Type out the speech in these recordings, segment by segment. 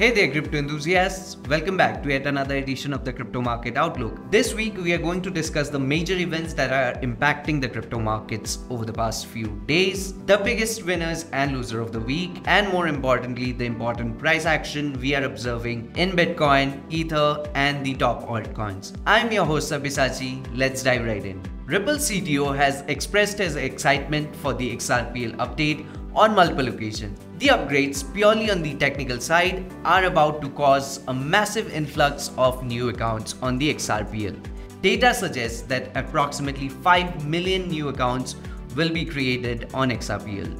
Hey there, crypto enthusiasts! Welcome back to yet another edition of the Crypto Market Outlook. This week, we are going to discuss the major events that are impacting the crypto markets over the past few days, the biggest winners and loser of the week, and more importantly, the important price action we are observing in Bitcoin, Ether, and the top altcoins. I'm your host, Sabyasachi. Let's dive right in. Ripple CTO has expressed his excitement for the XRPL update on multiple occasions. The upgrades, purely on the technical side, are about to cause a massive influx of new accounts on the XRPL. Data suggests that approximately 5 million new accounts will be created on XRPL.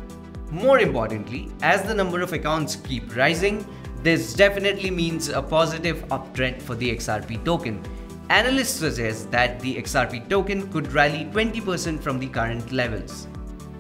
More importantly, as the number of accounts keep rising, this definitely means a positive uptrend for the XRP token. Analysts suggest that the XRP token could rally 20% from the current levels.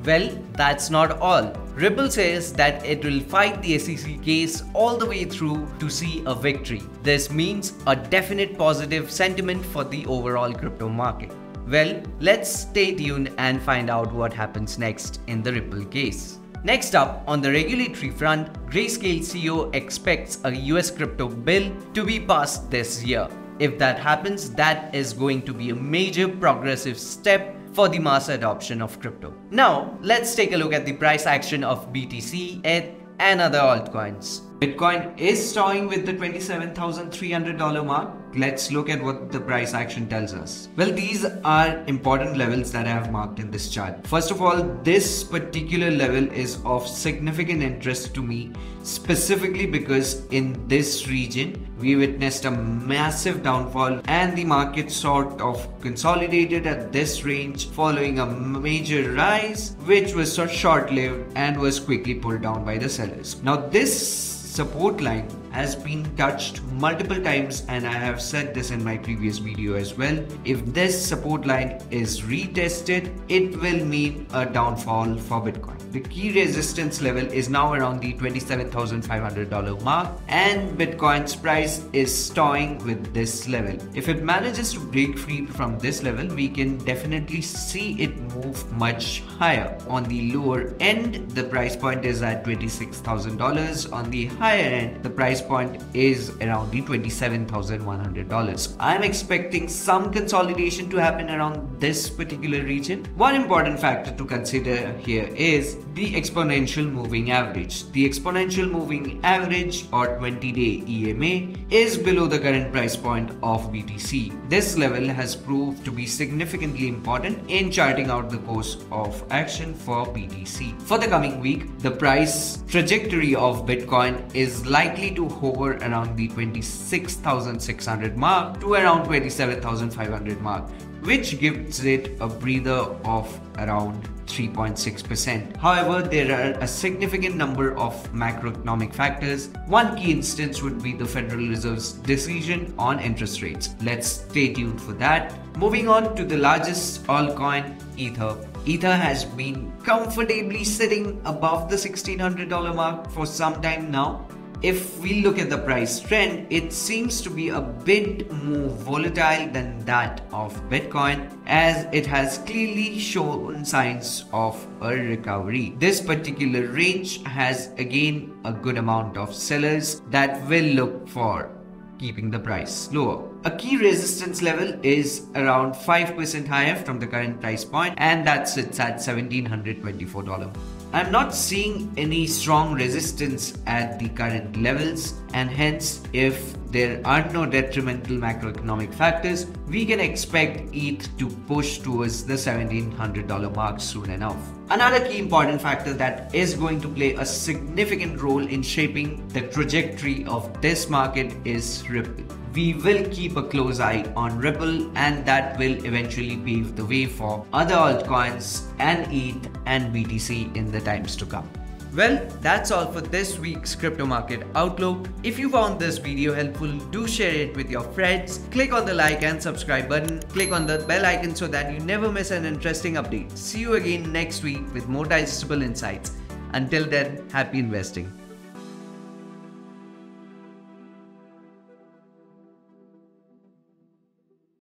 Well, that's not all. Ripple says that it will fight the SEC case all the way through to see a victory. This means a definite positive sentiment for the overall crypto market. Well, let's stay tuned and find out what happens next in the Ripple case. Next up, on the regulatory front, Grayscale CEO expects a US crypto bill to be passed this year. If that happens, that is going to be a major progressive step for the mass adoption of crypto. Now, let's take a look at the price action of BTC, ETH, and other altcoins. Bitcoin is toying with the $27,300 mark let's look at what the price action tells us. Well, these are important levels that I have marked in this chart. First of all, this particular level is of significant interest to me, specifically because in this region, we witnessed a massive downfall and the market sort of consolidated at this range following a major rise, which was short lived and was quickly pulled down by the sellers. Now, this support line has been touched multiple times and I have said this in my previous video as well. If this support line is retested, it will mean a downfall for Bitcoin. The key resistance level is now around the $27,500 mark and Bitcoin's price is toying with this level. If it manages to break free from this level, we can definitely see it move much higher. On the lower end, the price point is at $26,000. On the higher end, the price point is around the $27,100. I'm expecting some consolidation to happen around this particular region. One important factor to consider here is the exponential moving average. The exponential moving average or 20 day EMA is below the current price point of BTC. This level has proved to be significantly important in charting out the course of action for BTC. For the coming week, the price trajectory of Bitcoin is likely to hover around the 26,600 mark to around 27,500 mark which gives it a breather of around 3.6%. However, there are a significant number of macroeconomic factors. One key instance would be the Federal Reserve's decision on interest rates. Let's stay tuned for that. Moving on to the largest altcoin, Ether. Ether has been comfortably sitting above the $1600 mark for some time now if we look at the price trend, it seems to be a bit more volatile than that of Bitcoin as it has clearly shown signs of a recovery. This particular range has again a good amount of sellers that will look for keeping the price lower. A key resistance level is around 5% higher from the current price point and that sits at $1724. I'm not seeing any strong resistance at the current levels and hence if there are no detrimental macroeconomic factors, we can expect ETH to push towards the $1700 mark soon enough. Another key important factor that is going to play a significant role in shaping the trajectory of this market is Ripple we will keep a close eye on Ripple and that will eventually pave the way for other altcoins and ETH and BTC in the times to come. Well, that's all for this week's crypto market outlook. If you found this video helpful, do share it with your friends. Click on the like and subscribe button. Click on the bell icon so that you never miss an interesting update. See you again next week with more digestible insights. Until then, happy investing.